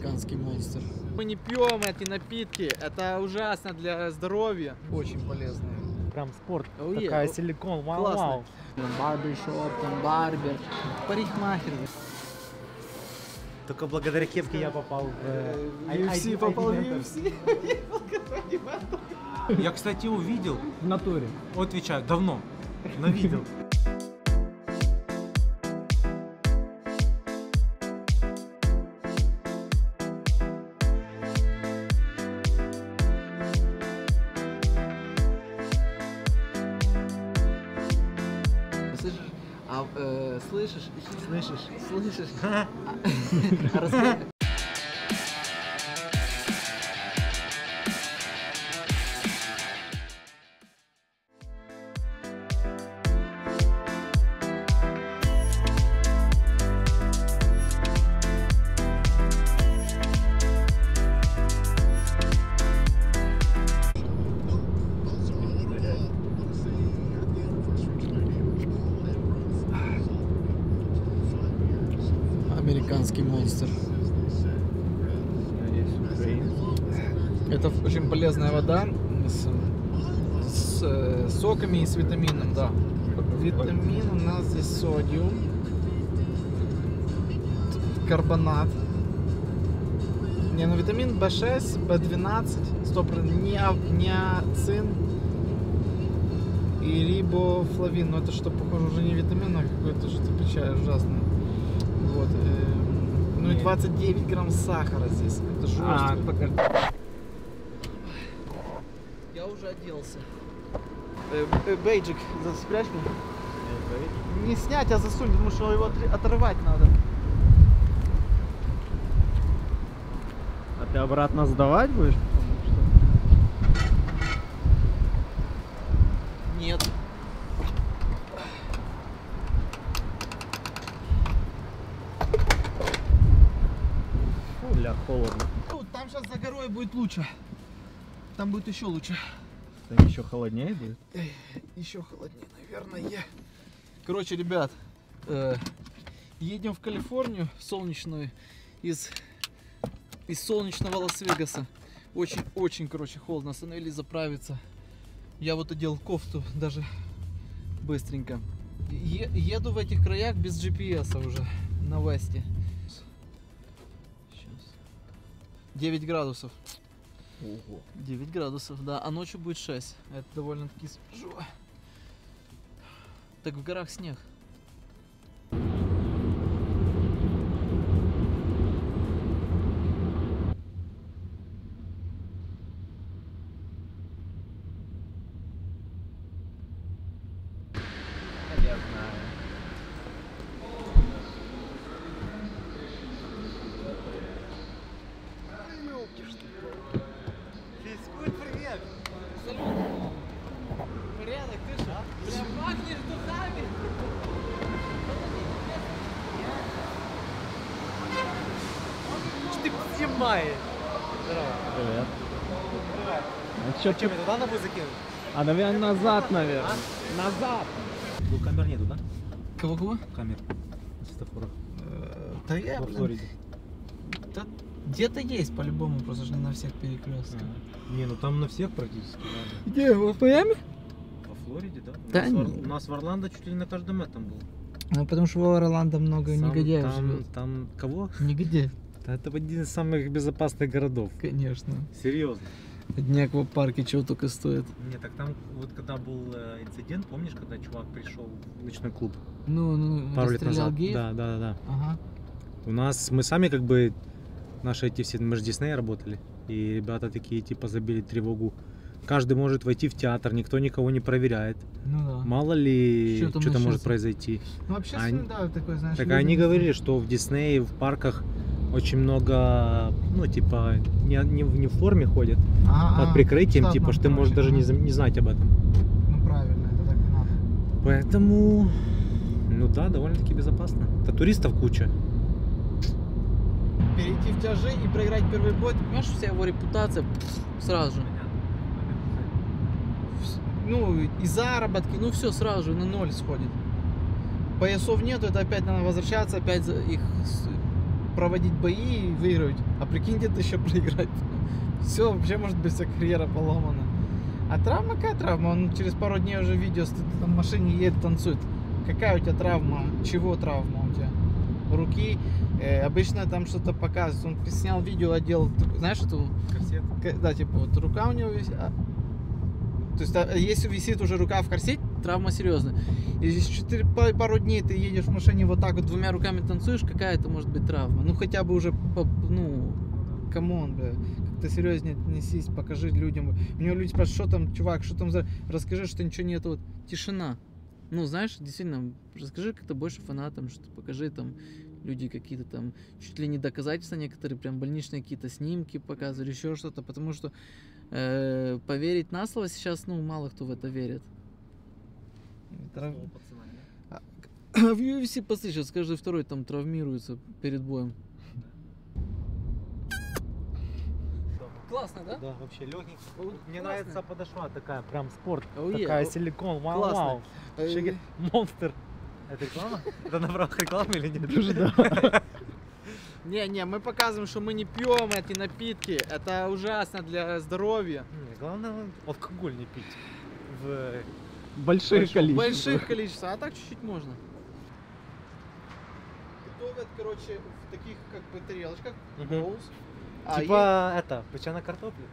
Американский монстр. Мы не пьем эти напитки, это ужасно для здоровья. Очень полезные. Прям спорт. Oh, yeah. Такая силикон. Вау, классно. вау. Барбершоп, там барбер, парикмахер. Только благодаря кепке я попал в... э, UFC ID попал в. UFC. Я, кстати, его видел. В натуре. Отвечаю, давно. Но видел. Американский монстр. Это очень полезная вода с, с, э, соками и с витамином, да. Витамин у нас здесь содиум, карбонат. Не, ну витамин B6, B12, 100%, неа- неоцин и рибофлавин. Но это что, похоже, уже не витамин, а какой-то что-то печаль ужасное. Ну и 29 грамм сахара здесь. Это А, жестко. покажи. Я уже оделся. Э, э, бейджик за- спрячь мне. Не снять, а засунь, потому что его оторвать надо. А ты обратно сдавать будешь? Нет. Фу, ля, холодно. Ну, там сейчас за горой будет лучше. Там будет еще лучше. Там еще холоднее будет. Еще холоднее, наверное. Короче, ребят, э, едем в Калифорнию солнечную из, из солнечного Лас-Вегаса. Очень-очень, короче, холодно. Остановились заправиться. Я вот одел кофту даже быстренько. Е- еду в этих краях без GPS уже на Весте. 9 градусов. Ого. 9 градусов, да, а ночью будет 6. Это довольно-таки свежо. Так в горах снег. Ты снимаешь! Привет. А чё, Чем я туда надо закинуть? А, наверное, назад, наверное. Назад. Ну, камер нету, да? Кого-кого? Камер. Светофора. Да я, Во блин, Флориде. да где-то есть по-любому, просто же не на всех перекрестках. Не, ну там на всех практически. Где, в Майами? Во Флориде, да? У Да нас в Ор- не. У нас в Орландо чуть ли не на каждом этом был. Ну, потому что в Орландо много Сам негодяев там, живет. там кого? Негодяев, Да это один из самых безопасных городов. конечно. Серьезно. Одни аквапарки чего только стоят. Не, так там вот когда был э, инцидент, помнишь, когда чувак пришел в ночной клуб Ну, ну, пару лет назад? геев? Да, да, да, да. Ага. У нас мы сами как бы наши эти все, мы же Дисней работали, и ребята такие типа забили тревогу. Каждый может войти в театр, никто никого не проверяет. Ну да. Мало ли что-то может произойти. Ну, вообще, Они- да, такой, знаешь... Так люди они говорили, что в Диснее, в парках очень много, ну типа не, не, в- не в форме ходят, Ага, под ага. прикрытием, Штатно, типа, что ты можешь даже не, не знать об этом. Ну, правильно, это так и надо. Поэтому, ну да, довольно-таки безопасно. Да туристов куча. Перейти в тяжи и проиграть первый бой, ты понимаешь, вся его репутация сразу же. Ну, и заработки, ну все сразу же на ноль сходит. Поясов нету, это опять надо возвращаться, опять за- их проводить бои и выигрывать. А прикиньте, ты еще проиграть. Все, вообще может быть вся карьера поломана. А травма какая травма? Он через пару дней уже видео, стоит, там в машине едет, танцует. Какая у тебя травма? Чего травма у тебя? Руки? Э, обычно там что-то показывают. Он снял видео, одел, знаешь, эту Корсет. Да, типа вот рука у него висит. а- То есть, а, если висит уже рука в корсете, травма серьезная. И четыре, па- пару дней ты едешь в машине вот так вот двумя руками танцуешь, какая это может быть травма? Ну хотя бы уже, ну, come on, бля. Как-то серьезнее отнесись, покажи людям. У него люди спрашивают, что там, чувак, что там за... Расскажи, что ничего нету. Вот, тишина. Ну, знаешь, действительно, расскажи как-то больше фанатам, что покажи там люди какие-то там, чуть ли не доказательства некоторые, прям больничные какие-то снимки показывали, еще что-то, потому что э, поверить на слово сейчас, ну, мало кто в это верит. Трав- А в UFC посмотри, сейчас каждый второй там травмируется перед боем. Классно, да? Да, вообще легенький. Мне классно. нравится подошва такая, прям спорт. Oh, yeah. такая силикон, вау, классно. вау. Э, Шиги- Монстр. Это реклама? Это на правах рекламы или нет? Дуже да. Не-не, мы показываем, что мы не пьем эти напитки. Это ужасно для здоровья. Не, Главное алкоголь не пить. В Больших В количеств. больших количествах, а так чуть-чуть можно. Готовят, короче, в таких как бы тарелочках. Bows. А Типа это, печеная картопля?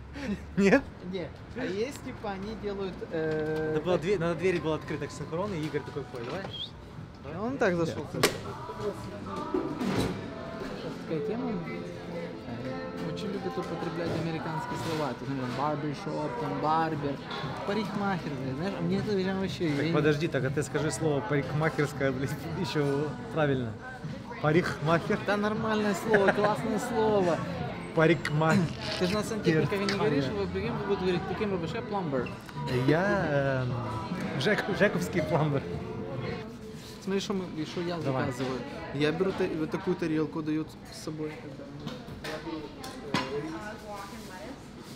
Нет? е- не, а есть типа они делают. э, Надо, было как- дверь, надо двери было открыта синхронно, и Игорь такой, ой, давай. Он так зашел. Такая тема. Э, Очень любят употреблять американские слова. Тут, например, барбершоп, там, барбер, парикмахер, знаешь, а мне это прям вообще... я Так не- подожди, так а ты скажи слово парикмахерская, блядь, еще правильно. Парикмахер. Да нормальное слово, классное слово. Парикмахер. Ты же на сантехниках не говоришь, вы прикинь, вы будете говорить, таким я пломбер. Я эм, Жек, Жековский пламбер. Смотри, что, мы, что я Давай. заказываю. Я беру вот такую тарелку, дают с собой. Я беру э, рис, Beans.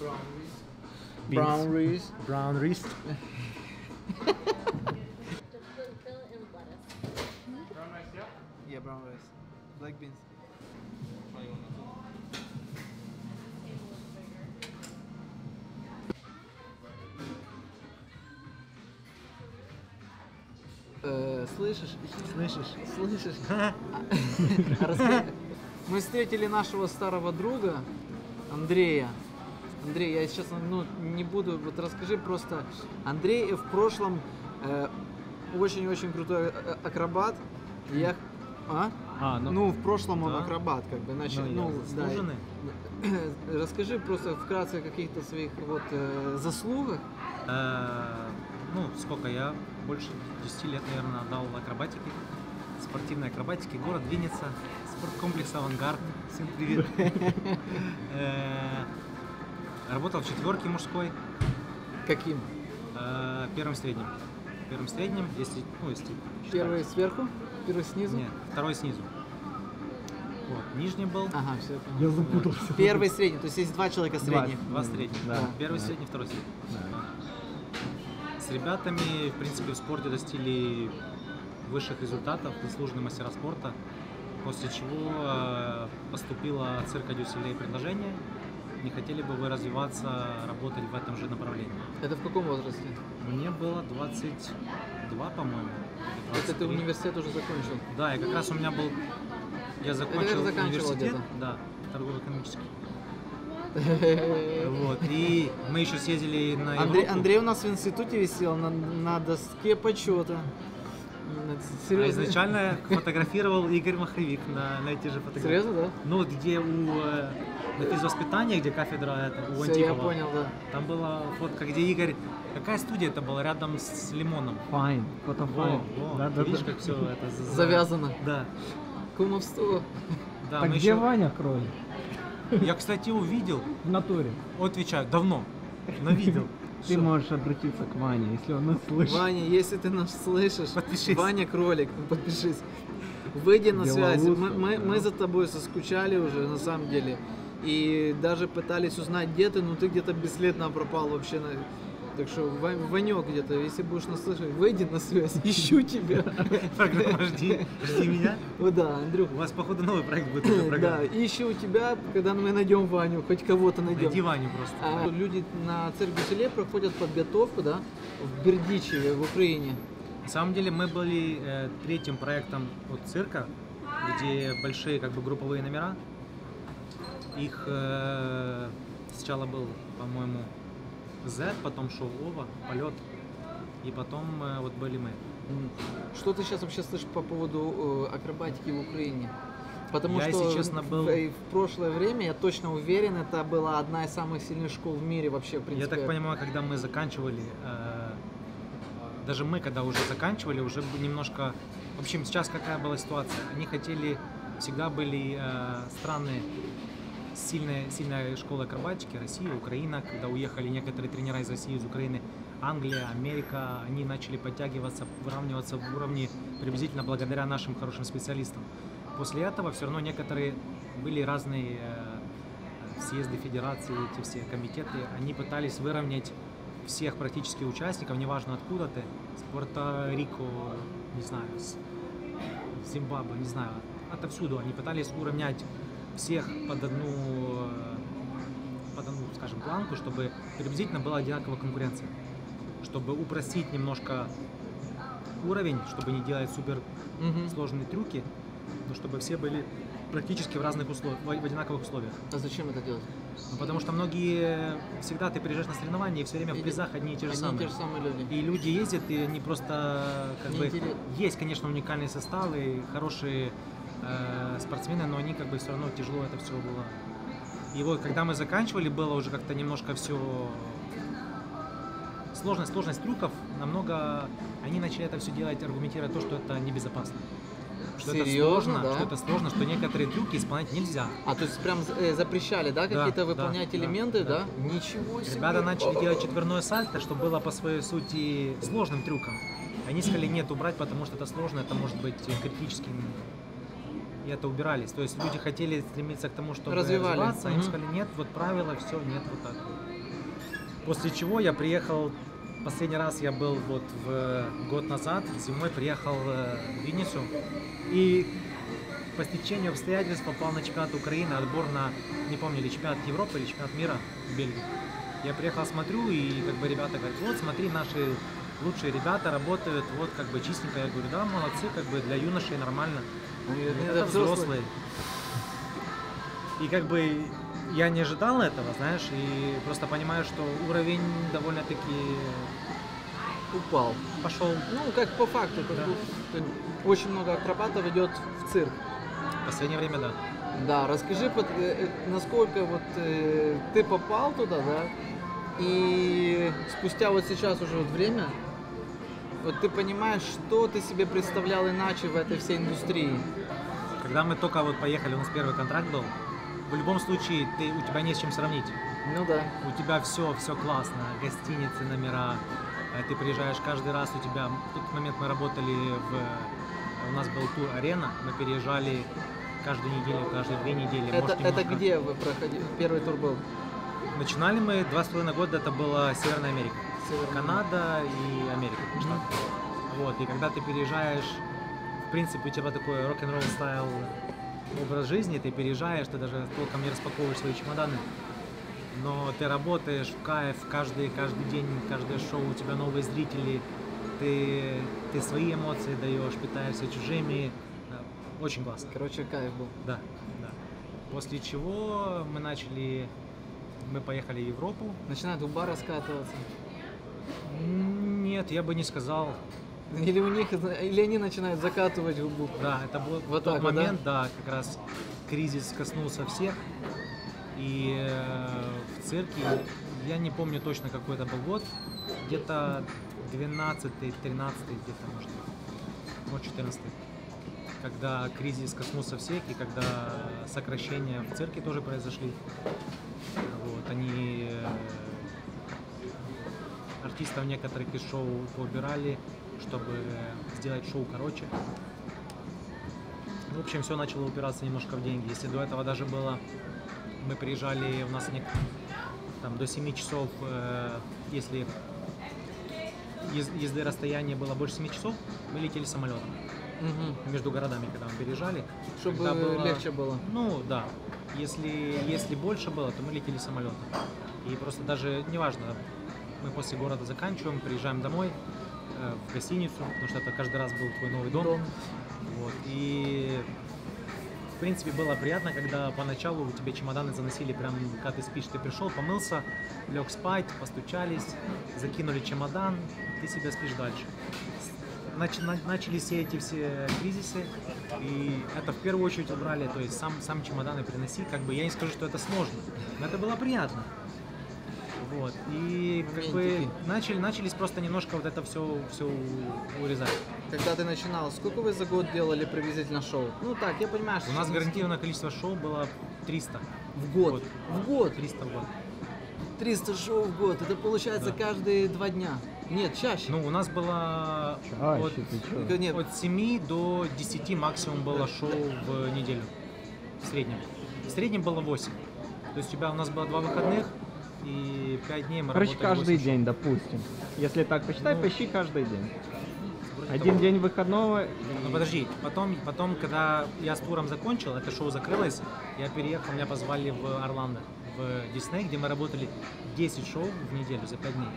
Brown rice. Brown wrist. Just fill it in with lettuce. Yeah, brown rice. Black beans. Слышишь? Слышишь? Слышишь? Мы встретили нашего старого друга Андрея. Андрей, я сейчас ну, не буду, вот расскажи просто. Андрей в прошлом э, очень-очень крутой э, акробат. Я... А? А, ну, Ну, в прошлом он Да. акробат, как бы, значит, Ну, ну, да. Расскажи просто вкратце о каких-то своих вот э, заслугах. Э, Ну, сколько я больше 10 лет, наверное, отдал акробатике, спортивной акробатике. Город Винница, спорткомплекс «Авангард». Всем привет. Работал в четверке мужской, Каким? э, первым средним. Первым средним, если, ну, если считать. Первый сверху? Первый снизу? Нет, второй снизу. Вот, нижний был, Ага, все. я запутался. Первый средний, то есть есть два человека Два. средних. два средних. Да. Первый Да. средний, второй средний. Да. С ребятами, в принципе, в спорте достигли высших результатов, заслуженные мастера спорта, после чего э, поступило от цирка Дюсселей предложение, не хотели бы вы развиваться, работать в этом же направлении. Это в каком возрасте? Мне было 22, по-моему. Это ты 23. университет уже закончил. Да, и как раз у меня был... Я закончил университет, да, торгово-экономический. Вот, и мы еще съездили на Андрей, Европу. Андрей у нас в институте висел на, на доске почета. А Серьезно? изначально фотографировал Игорь Маховик на, на эти же фотографии. Серьезно, да? Ну, где у на физвоспитании, где кафедра это, у Все, я понял, да. там была фотка, где Игорь... Какая студия это была? Рядом с Лимоном. Fine Photo Во, Fine. во, Да, да, видишь, да. как все это за- за- Завязано. Да. Кумовство. да Так где еще- Ваня кролик? Я, кстати, увидел, В натуре. отвечаю, давно, но видел. Ты можешь обратиться к Ване, если он нас слышит. Ваня, если ты нас слышишь, Подпишись. Ваня Кролик, ну, подпишись. Выйди на связь. Мы, Белоусов, мы, да. мы за тобой соскучали уже, на самом деле. И даже пытались узнать, где ты, но ты где-то бесследно пропал вообще. Так что, Ва- Ванек где-то, если будешь нас слышать, выйди на связь, ищу тебя. Программа «Жди, жди меня». Ну да, Андрюх, У вас, походу, новый проект будет. уже да, ищу тебя, когда мы найдем Ваню, хоть кого-то найдем. Найди Ваню просто. А люди на цирк-селе проходят подготовку, да, в Бердичеве, в Украине. На самом деле мы были э, третьим проектом от цирка, где большие как бы групповые номера. Их э, сначала был, по-моему, Z, потом шел Ова, полет, и потом э, вот были мы. Что ты сейчас вообще слышишь по поводу э, акробатики в Украине? Потому Я, что если честно, был- в, э, в прошлое время, я точно уверен, это была одна из самых сильных школ в мире вообще, в Я принципе. так понимаю, когда мы заканчивали, э, даже мы, когда уже заканчивали, уже немножко... В общем, сейчас какая была ситуация? Они хотели, всегда были э, страны с сильной, сильной школой акробатики, Россия, Украина, когда уехали некоторые тренера из России, из Украины, Англия, Америка, они начали подтягиваться, выравниваться в уровне приблизительно благодаря нашим хорошим специалистам. После этого все равно некоторые были разные э, съезды федерации, эти все комитеты, они пытались выровнять всех практически участников, неважно откуда ты, с Пуэрто-Рико, не знаю, с Зимбабве, не знаю, отовсюду. Они пытались уравнять всех под одну, под одну, скажем, планку, чтобы приблизительно была одинаковая конкуренция. Чтобы упростить немножко уровень, чтобы не делать супер сложные трюки, но чтобы все были практически в разных условиях, в одинаковых условиях. А зачем это делать? Ну, потому что многие всегда ты приезжаешь на соревнования и все время в призах одни и те же Одни самые. те же самые люди. И люди ездят, и они просто как Не бы интерес- есть, конечно, уникальные составы, хорошие э, спортсмены, но они как бы все равно тяжело это все было. И вот когда мы заканчивали, было уже как-то немножко все сложность, сложность трюков намного они начали это все делать, аргументируя то, что это небезопасно. Что это Серьезно, сложно, да? что это сложно, что некоторые трюки исполнять нельзя. А, то есть прям э, запрещали, да, какие-то да, выполнять да, элементы, да? да. Ничего себе. Ребята начали делать четверное сальто, что было по своей сути сложным трюком. Они сказали нет убрать, потому что это сложно, это может быть критическим. И это убирались. То есть люди хотели стремиться к тому, чтобы Развивали. развиваться, а им сказали нет, вот правила, все, нет, вот так. После чего я приехал, последний раз я был вот в год назад, зимой приехал э, в Винницу и по стечению обстоятельств попал на чемпионат Украины, отбор на, не помню, или чемпионат Европы, или чемпионат мира в Бельгии. Я приехал, смотрю, и как бы ребята говорят, вот смотри, наши лучшие ребята работают, вот как бы чистенько. Я говорю, да, молодцы, как бы для юношей нормально. Ну, Говорят, это Это взрослые. взрослые. И как бы я не ожидал этого, знаешь, и просто понимаю, что уровень довольно-таки Упал. пошел Ну, как по факту, как Да. бы, очень много акробатов идет в цирк. в последнее время, да. Да, расскажи, э, э, насколько вот э, ты попал туда, да, и спустя вот сейчас уже вот время, вот ты понимаешь, что ты себе представлял иначе в этой всей индустрии. Когда мы только вот поехали, у нас первый контракт был, в любом случае ты, у тебя не с чем сравнить. Ну да. У тебя все, все классно, гостиницы, номера, э, ты приезжаешь каждый раз, у тебя, в тот момент мы работали в, у нас был тур арена, мы переезжали каждую неделю, каждые две недели. Это, может, это где вы проходили? Первый тур был? Начинали мы два с половиной года, это была Северная Америка. Канада и Америка. Мгм. штаты. Вот, и когда ты переезжаешь, в принципе, у тебя такой рок-н-ролл стайл образ жизни, ты переезжаешь, ты даже толком не распаковываешь свои чемоданы. Но ты работаешь в кайф каждый, каждый день, каждое шоу, у тебя новые зрители, ты, ты свои эмоции даешь, питаешься чужими. Да, Очень классно. Короче, кайф был. Да, да. После чего мы начали, мы поехали в Европу. Начинает губа раскатываться. Нет, я бы не сказал. Или у них, или они начинают закатывать губу. Да, это был Вот тот так вот, да? момент, да? как раз кризис коснулся всех. И э, в цирке, я не помню точно какой это был год, где-то 12 13 где-то, может, может 14 когда кризис коснулся всех и когда сокращения в цирке тоже произошли. Вот, они э, артистов некоторых из шоу поубирали, чтобы сделать шоу короче. В общем, все начало упираться немножко в деньги. Если до этого даже было, мы приезжали, у нас не, там, до 7 часов, э, если ез- езды расстояние было больше 7 часов, мы летели самолетом Мгм. между городами, когда мы переезжали. Чтобы Когда было- легче было. Ну да. Если, если больше было, то мы летели самолетом. И просто даже неважно, мы после города заканчиваем, приезжаем домой э, в гостиницу, потому что это каждый раз был твой новый дом. Дом. Вот. И в принципе было приятно, когда поначалу у тебя чемоданы заносили прям, когда ты спишь, ты пришел, помылся, лег спать, постучались, закинули чемодан, ты себе спишь дальше. Нач- на- начались все эти все кризисы, и это в первую очередь убрали, то есть сам, сам чемоданы приноси, как бы я не скажу, что это сложно, но это было приятно. Вот. И как бы начали, начались просто немножко вот это все, все урезать. Когда ты начинал, сколько вы за год делали приблизительно шоу? Ну так, я понимаю, что... У нас гарантированное количество шоу было 300. В год. Год. В год. 300 в год. 300 шоу в год. Это получается Да. каждые два дня. Нет, чаще. Ну, у нас было Чаще, от, нет, от 7 до 10 максимум было шоу в неделю. В среднем. В среднем было 8. То есть у тебя у нас было два выходных и 5 дней мы Короче, каждый 8 день, допустим. Если так посчитай, Ну, почти каждый день. Один того. день выходного. и- Ну подожди, потом, потом, когда я с туром закончил, это шоу закрылось, я переехал, меня позвали в Орландо, в Дисней, где мы работали 10 шоу в неделю за 5 дней.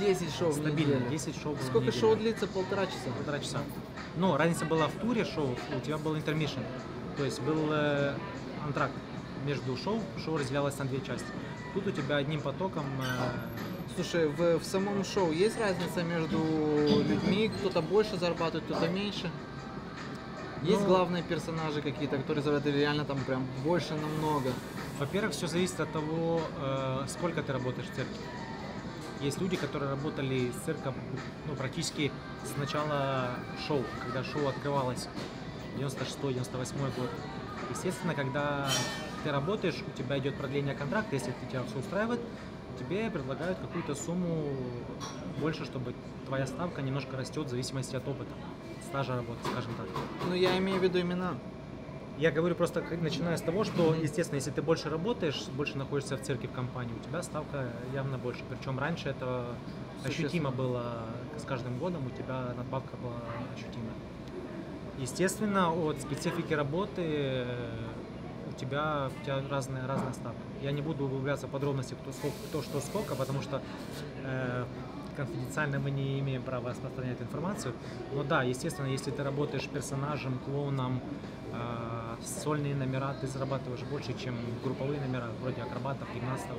10 шоу в Стабильно, неделю. 10 шоу в Сколько неделю. шоу длится? Полтора часа. Полтора часа. Но разница была в туре шоу, у тебя был интермишн. То есть был э, антракт между шоу, шоу разделялось на две части. Тут у тебя одним потоком э, Слушай, в, в самом шоу есть разница между людьми? Кто-то больше зарабатывает, кто-то меньше? Есть Ну- главные персонажи какие-то, которые зарабатывают реально там прям больше намного? Во-первых, все зависит от того, э, сколько ты работаешь в цирке. Есть люди, которые работали с цирком ну, практически с начала шоу, когда шоу открывалось, 96-98 год. Естественно, когда ты работаешь, у тебя идет продление контракта, если ты тебя все устраивает, тебе предлагают какую-то сумму больше, чтобы твоя ставка немножко растет в зависимости от опыта, стажа работы, скажем так. Ну, я имею в виду имена. Я говорю просто, начиная с того, что, естественно, если ты больше работаешь, больше находишься в цирке в компании, у тебя ставка явно больше. Причем раньше это ощутимо было с каждым годом, у тебя надбавка была ощутимая. Естественно, от специфики работы тебя, у тебя разная, разная ставка. Я не буду углубляться в подробности, кто, сколько, кто что сколько, потому что э, конфиденциально мы не имеем права распространять информацию. Но да, естественно, если ты работаешь персонажем, клоуном, э, сольные номера, ты зарабатываешь больше, чем групповые номера, вроде акробатов, гимнастов.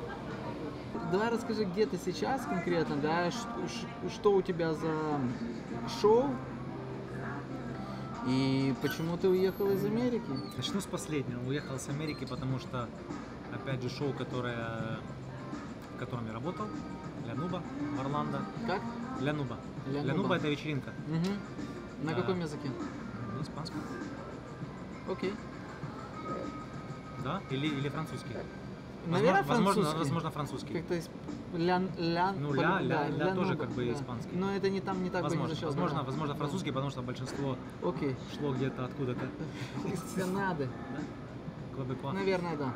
Давай расскажи, где ты сейчас конкретно, да, ш- что у тебя за шоу и почему ты уехал из Америки? Начну с последнего. Уехал с Америки, потому что, опять же, шоу, которое, в котором я работал, для Нуба в Орландо. Как? Для Нуба. Для Для Нуба. Это вечеринка. Мгм. На А. каком языке? На испанском. Окей. Да? Или, или французский. Наверное, возможно, французский. возможно, французский. Как-то исп- лян, лян, Ну, по- ля- ля- да, ля тоже как бы да. испанский. Но это не там не так бы Возможно, зашел, возможно, да. возможно, Да. французский, потому что большинство Окей. шло где-то откуда-то. Из Канады. Квебеква. Наверное, да.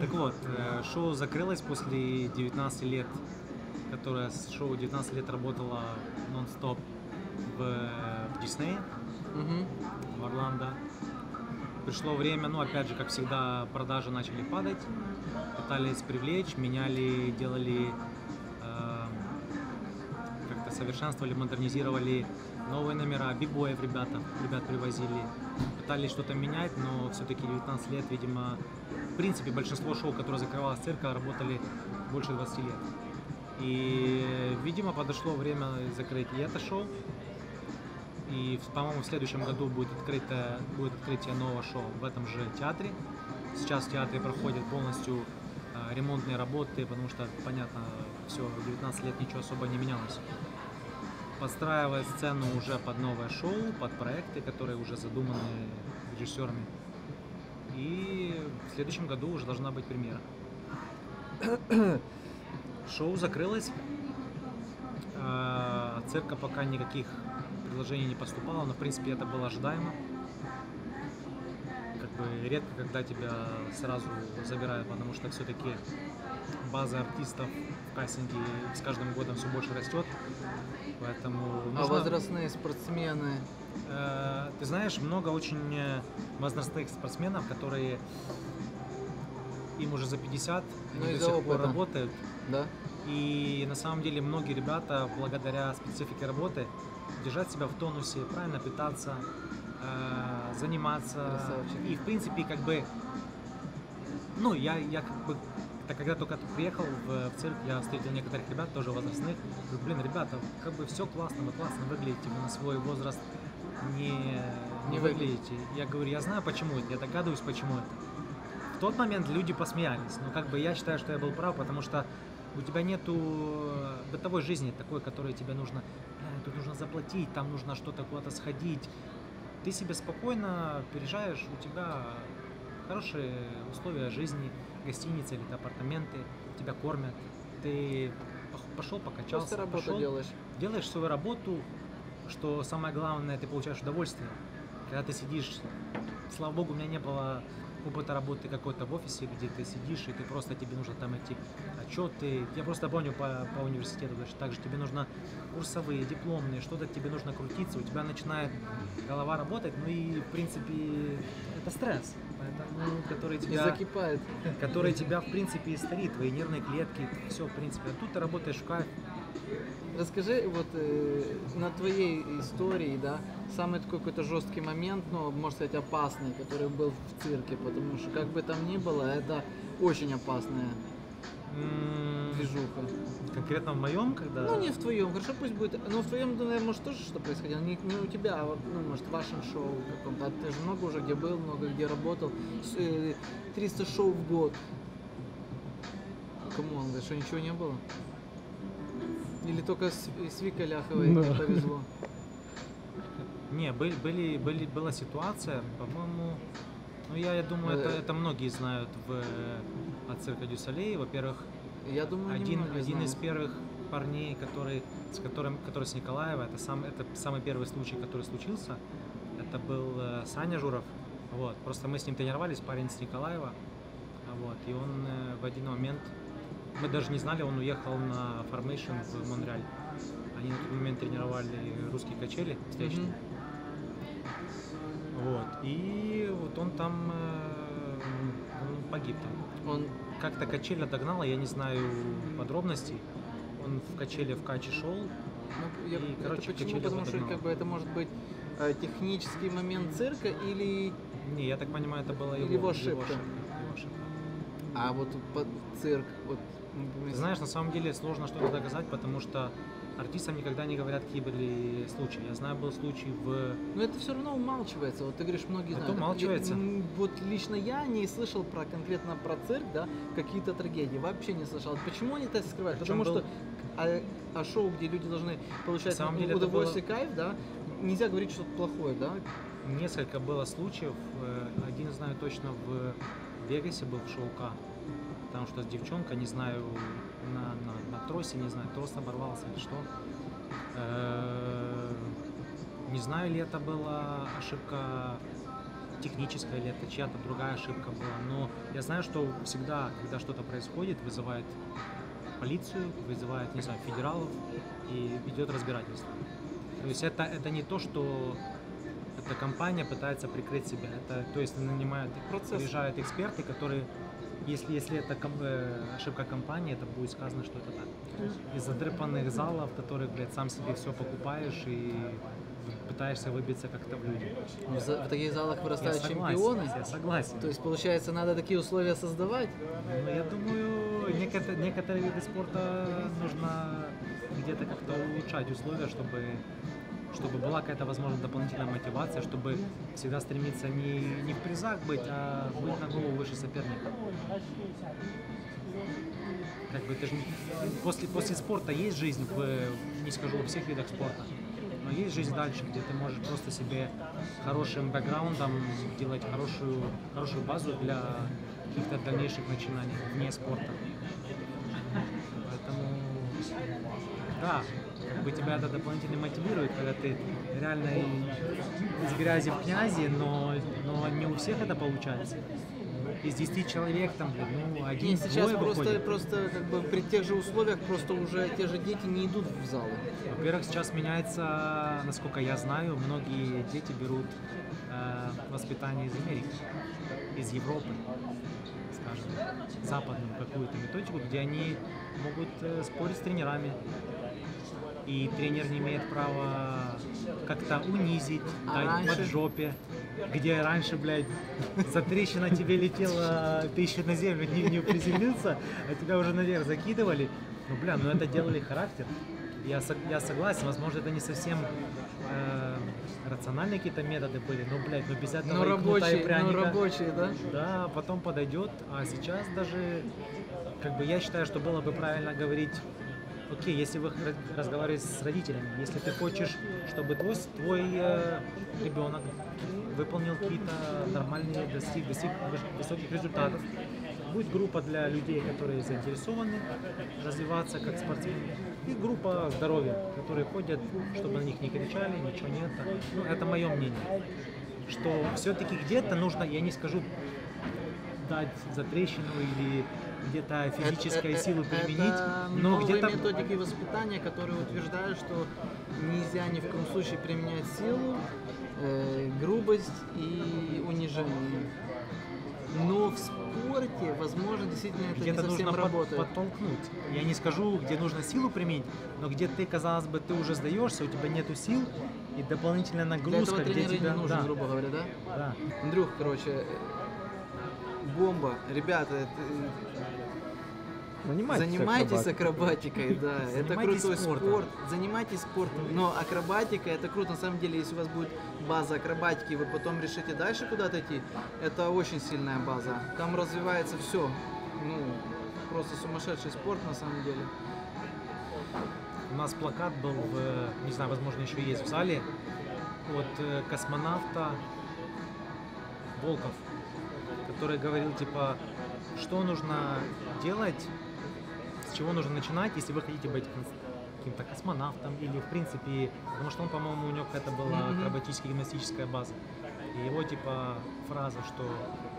Так вот, э, шоу закрылось после 19 лет, которое шоу 19 лет работало нон-стоп в, в Диснее, Мгм. в Орландо. Пришло время, ну опять же, как всегда, продажи начали падать, пытались привлечь, меняли, делали, э, как-то совершенствовали, модернизировали новые номера, бибоев ребята, ребят привозили, пытались что-то менять, но все-таки 19 лет, видимо, в принципе, большинство шоу, которые закрывалось цирка, работали больше 20 лет. И, видимо, подошло время закрыть и это шоу. И, по-моему, в следующем году будет открыто, будет открытие нового шоу в этом же театре. Сейчас в театре проходят полностью э, ремонтные работы, потому что, понятно, все, 19 лет ничего особо не менялось. Подстраивая сцену уже под новое шоу, под проекты, которые уже задуманы режиссерами. И в следующем году уже должна быть премьера. Шоу закрылось. А, цирка пока никаких предложений не поступало, но в принципе это было ожидаемо. Как бы редко, когда тебя сразу забирают, потому что все-таки база артистов в кастинге с каждым годом все больше растет. Поэтому А нужно- возрастные спортсмены? Э, Ты знаешь, много очень э, возрастных спортсменов, которые им уже за 50, Ну, они до сих пор работают. Да? И на самом деле многие ребята, благодаря специфике работы, держать себя в тонусе, правильно питаться, э, заниматься. Красавчики. И в принципе, как бы, ну, я, я как бы, так когда только приехал в, в цирк, я встретил некоторых ребят, тоже возрастных. Говорю, блин, ребята, как бы все классно, вы классно выглядите, вы на свой возраст не, не выглядите. Я говорю, я знаю почему это, я догадываюсь, почему это. В тот момент люди посмеялись, но как бы я считаю, что я был прав, потому что у тебя нету э, бытовой жизни такой, которой тебе нужно, «Бля, тут нужно заплатить, там нужно что-то куда-то сходить. Ты себе спокойно переезжаешь, у тебя хорошие условия жизни, гостиница или апартаменты, тебя кормят, ты пошел покачался, Просто работу пошел, делаешь. делаешь свою работу, что самое главное, ты получаешь удовольствие. Когда ты сидишь, слава богу, у меня не было опыта работы какой-то в офисе, где ты сидишь, и ты просто тебе нужно там идти отчеты. Я просто помню по, по университету, точно так же тебе нужно курсовые, дипломные, что-то тебе нужно крутиться, у тебя начинает голова работать, ну и в принципе это стресс, поэтому, который И тебя закипает. который тебя, в принципе, историт, твои нервные клетки, все, в принципе. А тут ты работаешь в кайф. Расскажи вот э, на твоей истории, да, самый такой какой-то жесткий момент, ну, можно сказать, опасный, который был в цирке, потому что как бы там ни было, это очень опасная М, движуха. Конкретно в моем, когда... Ну, не в твоем, хорошо, пусть будет. Но в твоем, наверное, может, тоже что происходило. Не, не у тебя, а вот, ну, может, в вашем шоу каком-то. А Ты же много уже где был, много где работал. С- э, 300 шоу в год. Кому он, что ничего не было? Или только с, с Викой Ляховой Да. повезло? Не, были, были, были, была ситуация, по-моему... Ну, я, я думаю, это, Э. это многие знают в, от цирка Дюсалей. Во-первых, Я думаю, один, один из первых парней, который, с которым, который с Николаева, это, сам, это самый первый случай, который случился. Это был э, Саня Журов. Вот. Просто мы с ним тренировались, парень с Николаева. Вот. И он э, в один момент, мы даже не знали, он уехал на формейшн в Монреаль. Они на тот момент тренировали русские качели встречные. Мгм. Вот. И вот он там э, он погиб там. Он Как-то качеля догнала, я не знаю подробностей. Он в качеле в каче шел. Ну, я, И, это короче, почему? качели Потому что как бы это может быть э, технический момент цирка или Не, я так понимаю, это Или его, его ошибка. его ошибка. а вот по- цирк вот знаешь, на самом деле сложно что-то доказать, потому что артистам никогда не говорят, какие были случаи. Я знаю, был случай в... Но это все равно умалчивается. Вот ты говоришь, многие Это знают. умалчивается. Я- вот лично я не слышал про конкретно про цирк, да, какие-то трагедии. Вообще не слышал. Почему они это скрывают? Причем Потому был- что а, а шоу, где люди должны получать самом ну, деле удовольствие, кайф, да, нельзя говорить что-то плохое, да. Несколько было случаев. э, Один знаю точно в Вегасе был в шоу Там что с девчонка, не знаю, на, на, на тросе, не знаю, трос оборвался или что. Э, Не знаю, ли это была ошибка техническая, или это чья-то другая ошибка была. Но я знаю, что всегда, когда что-то происходит, вызывает полицию, вызывает, не знаю, федералов и идет разбирательство. То есть это, это не то, что эта компания пытается прикрыть себя. Это, то есть нанимают, приезжают эксперты, которые, если, если это э, ошибка компании, это будет сказано, что это так. Из задрыпанных залов, в которых, блядь, сам себе все покупаешь и пытаешься выбиться как-то в люди. В, в таких залах Я вырастают согласен, чемпионы. я согласен. То есть, получается, надо такие условия создавать. Ну, я думаю, некоторые, некоторые виды спорта нужно где-то как-то улучшать условия, чтобы, чтобы была какая-то, возможно, дополнительная мотивация, чтобы всегда стремиться не, не в призах быть, а быть на голову выше соперника. Как бы это же после, после спорта есть жизнь, в, не скажу во всех видах спорта, но есть жизнь дальше, где ты можешь просто себе хорошим бэкграундом делать хорошую, хорошую базу для каких-то дальнейших начинаний вне спорта. Поэтому Да, бы тебя это дополнительно мотивирует, когда ты реально из грязи в князи, но, но не у всех это получается. Из 10 человек там, блин, ну, один, Не, сейчас просто, выходит. просто как бы при тех же условиях просто уже те же дети не идут в залы. Во-первых, сейчас меняется, насколько я знаю, многие дети берут э, воспитание из Америки, из Европы, скажем, западную какую-то методику, где они могут э, спорить с тренерами. И тренер не имеет права как-то унизить, А дать раньше? под жопе, где раньше, блядь, за трещина тебе летела, ты еще на землю не, не приземлился, а тебя уже наверх закидывали. Ну, бля, ну это делали характер. Я, я согласен, возможно, это не совсем э, рациональные какие-то методы были, но, блядь, ну без этого Но рабочие, но пряника. рабочие, да? Да, потом подойдет, а сейчас даже, как бы я считаю, что было бы правильно говорить, окей, если вы ра- разговариваете с родителями, если ты хочешь, чтобы твой, твой э, ребенок выполнил какие-то нормальные, достиг, достиг выс- высоких результатов, будет группа для людей, которые заинтересованы развиваться как спортсмены, и группа здоровья, которые ходят, чтобы на них не кричали, ничего нет. Ну, это мое мнение что все-таки где-то нужно, я не скажу дать за трещину или где-то физической Это- силу это- применить, это но новые где-то методики воспитания, которые утверждают, что нельзя ни в коем случае применять силу, э, грубость и унижение. Но в спорте, возможно, действительно это где-то не совсем нужно под- работает. подтолкнуть. Я не скажу, где нужно силу применить, но где ты, казалось бы, ты уже сдаешься, у тебя нету сил, и дополнительная Для нагрузка, этого где тренера тебя... не нужен, да, грубо говоря, да? да. Андрюх, короче, бомба. Ребята, это- Занимайтесь, Занимайтесь акробатикой. акробатикой, да, это крутой спортом. спорт. Занимайтесь спортом, но акробатика это круто. На самом деле, если у вас будет база акробатики, и вы потом решите дальше куда-то идти, это очень сильная база. Там развивается все. Ну, просто сумасшедший спорт на самом деле. У нас плакат был, в, не знаю, возможно, еще есть в зале, от э, космонавта Волков, который говорил, типа, что нужно делать, с чего нужно начинать, если вы хотите быть каким-то космонавтом или, в принципе, потому что он, по-моему, у него какая-то была акробатическая гимнастическая база. И его, типа, фраза, что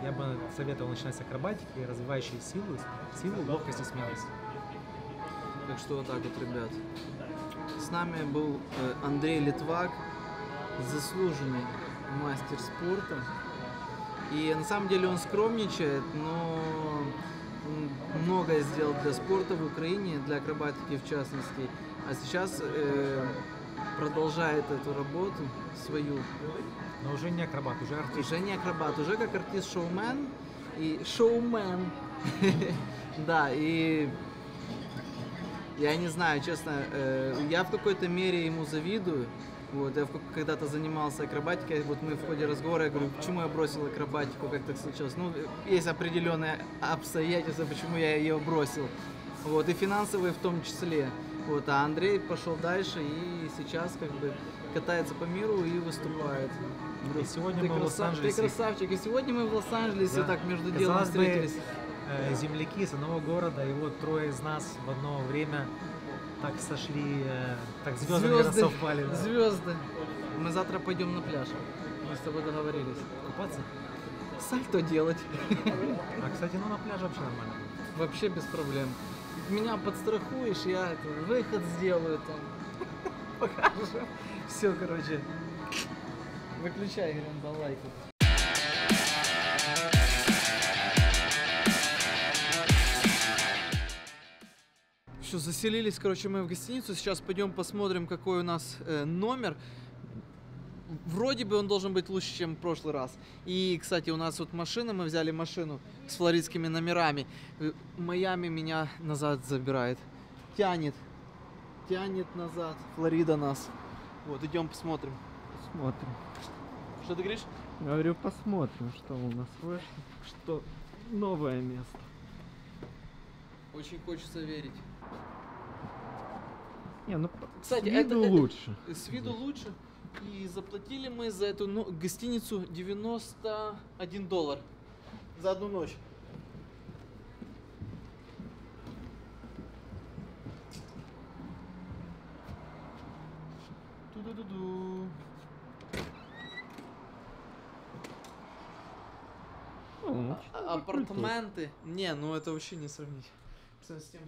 я бы советовал начинать с акробатики, развивающей силу, силу, ловкость и смелость. Так что вот так вот, ребят. С нами был э, Андрей Литвак, заслуженный мастер спорта. И на самом деле он скромничает, но многое сделал для спорта в Украине, для акробатики в частности. А сейчас э, продолжает эту работу свою. Но уже не акробат, уже артист. Уже не акробат, уже как артист-шоумен. И шоумен. Да, и я не знаю, честно, э, я в какой-то мере ему завидую. Вот, я в когда-то занимался акробатикой, вот мы в ходе разговора, я говорю, почему я бросил акробатику, как так случилось. Ну, есть определенные обстоятельства, почему я ее бросил. Вот, и финансовые в том числе. Вот, а Андрей пошел дальше и сейчас как бы катается по миру и выступает. И сегодня Ты мы в красав- Лос-Анджелесе. Ты красавчик. И сегодня мы в Лос-Анджелесе Да. так между делом Казалось бы, встретились. э, земляки с одного города, и вот трое из нас в одно время так сошли, э, так звезды, наверное, совпали. да. Звезды. Мы завтра пойдем на пляж. Мы с тобой договорились. Купаться? Сальто делать. А, кстати, ну на пляже вообще нормально. Вообще без проблем. Меня подстрахуешь, я выход сделаю там. Покажем. Все, короче. Выключай, Грен, балайку. Все, заселились, короче, мы в гостиницу. Сейчас пойдем посмотрим, какой у нас э, номер. Вроде бы он должен быть лучше, чем в прошлый раз. И, кстати, у нас вот машина, мы взяли машину с флоридскими номерами. Э, Майами меня назад забирает. Тянет. Тянет назад. Флорида нас. Вот, идем посмотрим. Посмотрим. Что ты говоришь? Говорю, посмотрим, что у нас вышло. Что новое место. Очень хочется верить. Не, ну, Кстати, с виду это, лучше. С виду лучше. И заплатили мы за эту ну, гостиницу 91 доллар за одну ночь. Ту-ду-ду-ду. Ну, а, апартаменты. Не, ну это вообще не сравнить. С тем.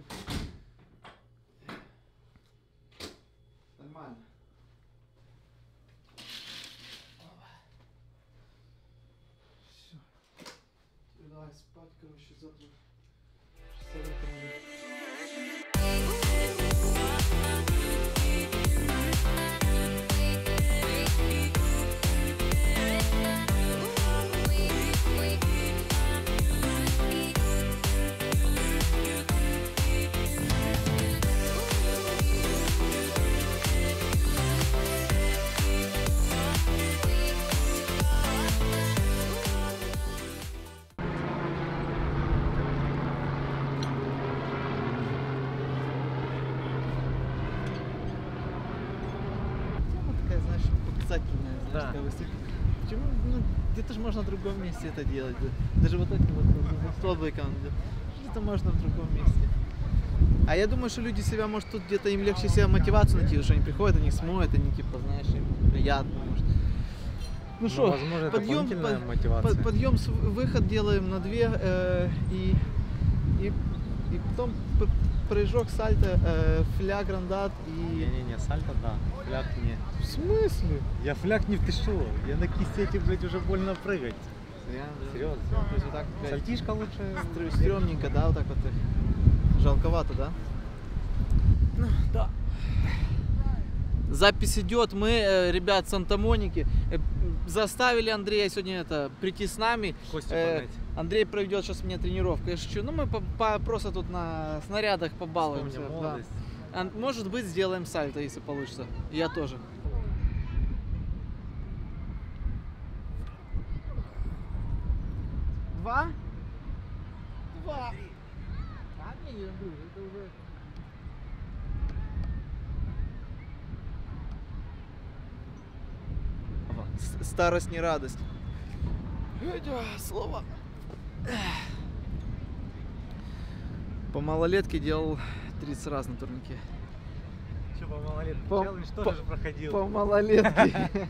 Короче, завтра. Часа ну, где-то же можно в другом месте это делать. да. Даже вот этим вот, вот, вот столбиком. да. Где-то можно в другом месте. А я думаю, что люди себя, может, тут где-то им легче себя мотивацию найти, потому что они приходят, они смоют, они типа, знаешь, им приятно, может. Ну что, возможно, это подъем, под- мотивация. под- подъем, с- выход делаем на две э, и, и, и потом прыжок, сальто, э, фля, грандат и... Не-не-не, сальто, да. Фляг не. В смысле? Я фляг не втышу. Я на кисете, блядь, уже больно прыгать. Серьезно. То есть вот так, блядь, Сальтишка лучше. стрёмненько, да, вот так вот. Жалковато, да? Ну, да. Запись идет. Мы, э, ребят, Санта-Моники, э, заставили Андрея сегодня это прийти с нами. Костю Э. Андрей проведет сейчас мне тренировку. Я шучу. Ну, мы по- по- просто тут на снарядах побалуемся. Да. Может быть, сделаем сальто, если получится. Я тоже. Два? Два. А, не, не, Андрюш, это уже... Старость не радость. Слово. По малолетке делал 30 раз на турнике. Че, по малолетке По- челлендж по- тоже проходил. По малолетке.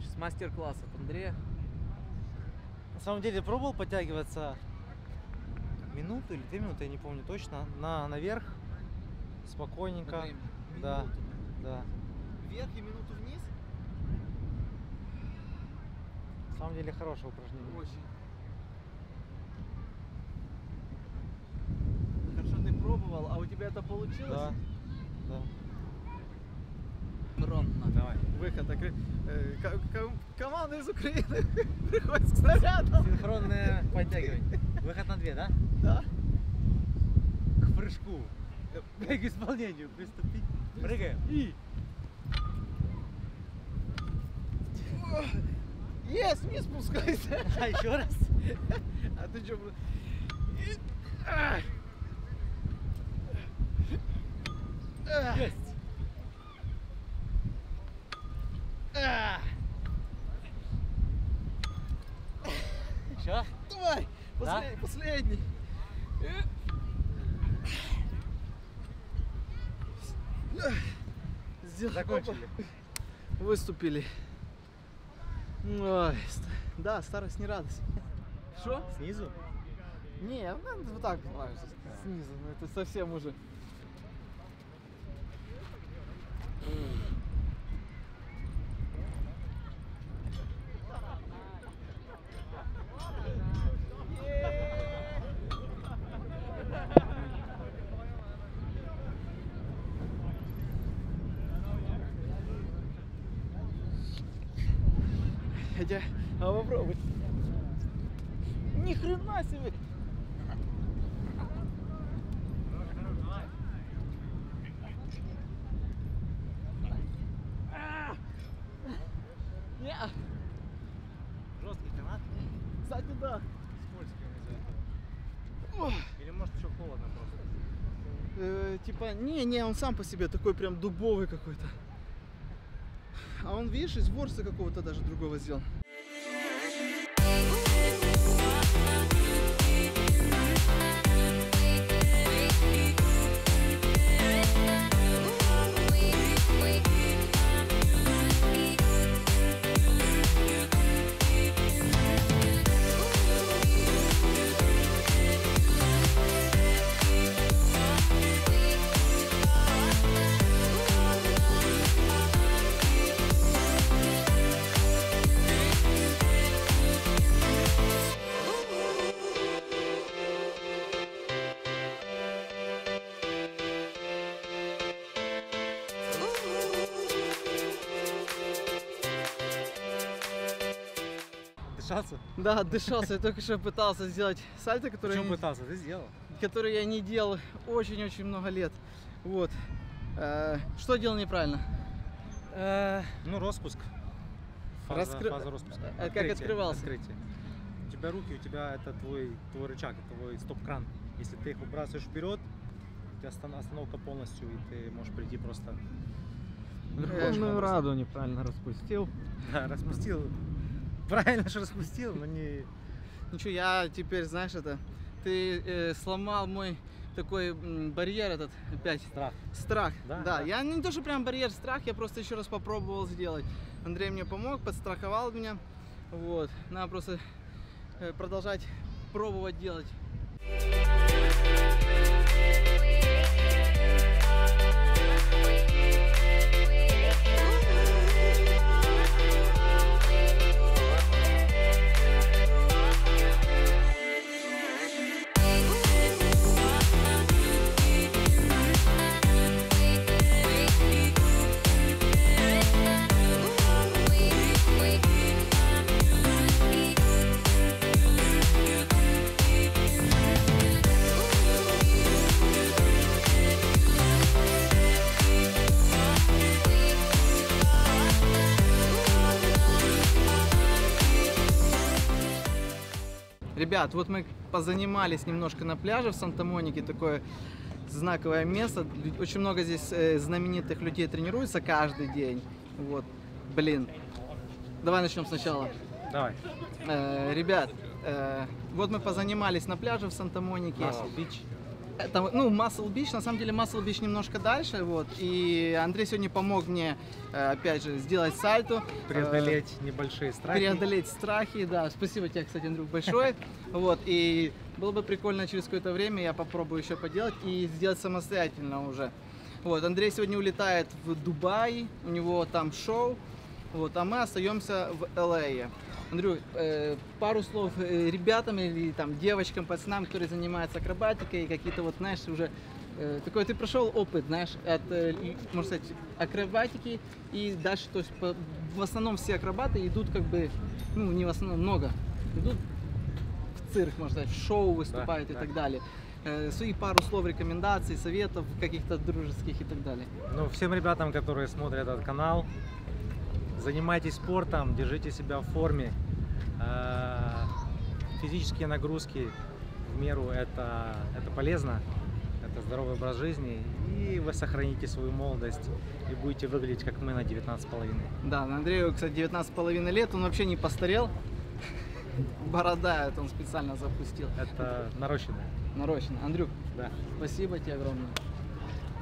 Сейчас мастер-класс от Андрея. На самом деле пробовал подтягиваться минуту или две минуты, я не помню точно, на наверх, спокойненько. Да, да. Вверх и минуту вниз? На самом деле хорошее упражнение. Очень. Хорошо ты пробовал, а у тебя это получилось? Да, да. Ровно. Давай. Выход. э, ко- ко- команда из Украины приходит к снарядам. Синхронное подтягивание. Выход на две, да? Да. К прыжку. К исполнению приступить. Прыгаем. И. Есть, вниз спускайся. А еще раз. А ты что? Есть. Еще? Давай, Да? послед- последний. Сделай. Закончили. Выступили. Ой, да, старость не радость. Что? Снизу? Не, ну, вот так, знаешь, снизу, ну это совсем уже. Хотя, а попробуй. Ни хрена себе! Не, Жесткий канат. кстати, да. Скользкий из-за этого. Или может еще холодно просто. Э, типа, не, не, он сам по себе такой прям дубовый какой-то. А он, видишь, из ворса какого-то даже другого сделан. Отдышаться? Да, отдышался. Я только что пытался сделать сальто, которое, Причем не- пытался? Ты сделал? которое я не делал очень-очень много лет. Вот. Э, Что делал неправильно? Э, Ну, распуск. Фаза, Раскры- фаза распуска. А как открывался? Открытие. У тебя руки, у тебя это твой, твой рычаг, это твой стоп-кран. Если ты их выбрасываешь вперед, у тебя остан- остановка полностью, и ты можешь прийти просто... Верховную Раду неправильно распустил. Да, распустил. Правильно же распустил, но не... Ничего, я теперь, знаешь, это... Ты э, сломал мой такой барьер этот опять. Страх. Страх. Да, Да, да. я не то, что прям барьер страх, я просто еще раз попробовал сделать. Андрей мне помог, подстраховал меня. Вот. Надо просто э, продолжать пробовать делать. Ребят, вот мы позанимались немножко на пляже в Санта-Монике, такое знаковое место. Очень много здесь э, знаменитых людей тренируется каждый день. Вот, блин. Давай начнем сначала. Давай. Э, ребят, э, вот мы позанимались на пляже в Санта-Монике. Muscle Это, ну, Muscle Beach, на самом деле Muscle Beach немножко дальше, вот. И Андрей сегодня помог мне, э, опять же, сделать сальто. э, Преодолеть небольшие страхи. преодолеть страхи, да. Спасибо тебе, кстати, Андрюх, большое. Вот, и было бы прикольно через какое-то время я попробую еще поделать и сделать самостоятельно уже. Вот, Андрей сегодня улетает в Дубай, у него там шоу, вот, а мы остаемся в ЛА. Андрюх, э, пару слов э, ребятам или там девочкам, пацанам, которые занимаются акробатикой, какие-то вот, знаешь, уже э, такой ты прошел опыт, знаешь, от, э, можно сказать, акробатики и дальше, то есть по- в основном все акробаты идут как бы, ну не в основном, много, идут в цирк, можно сказать, в шоу выступают и да. так далее. Свои пару слов рекомендаций, советов каких-то дружеских и так далее. Ну, всем ребятам, которые смотрят этот канал, занимайтесь спортом, держите себя в форме. Э, Физические нагрузки в меру это, это полезно, это здоровый образ жизни, и вы сохраните свою молодость и будете выглядеть как мы на 19,5. Да, Андрею, кстати, 19,5 лет, он вообще не постарел. Борода, это он специально запустил. Это нарощено. Нарощено. Андрюк, Да. Спасибо тебе огромное.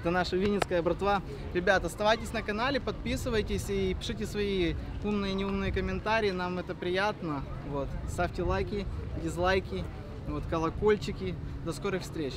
Это наша винницкая братва. Ребят, оставайтесь на канале, подписывайтесь и пишите свои умные и неумные комментарии. Нам это приятно. Вот. Ставьте лайки, дизлайки, вот, колокольчики. До скорых встреч.